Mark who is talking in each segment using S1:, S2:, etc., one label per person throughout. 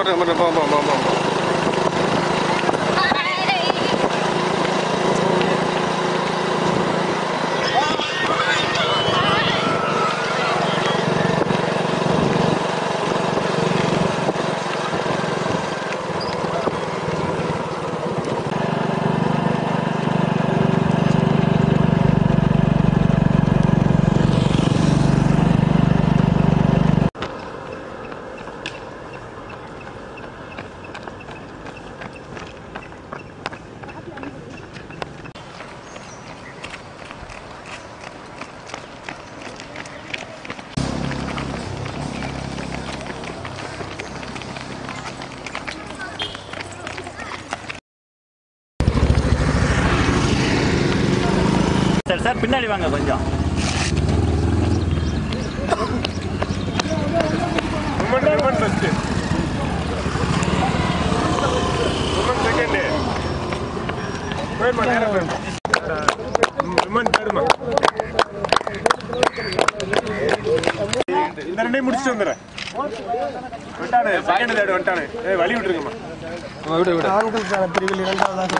S1: 慢
S2: 点慢点慢慢慢慢
S1: sir sir பின்னாடி வாங்க கொஞ்சம்.
S3: இந்த ரெண்டையும் முடிச்சுட்டு வந்துடுறேன். வந்துட்டானு செகண்ட் தேர்டு வந்துட்டானு. ஏய் வழி விட்டுருங்கம்மா.
S2: விடு விடு
S4: பிரிவில் இரண்டாவதாக.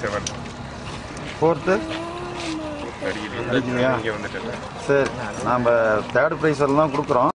S3: செவன்
S5: ஃபோர்த்து சரி நாம் தேர்ட் ப்ரைஸ் எல்லாம் கொடுக்குறோம்.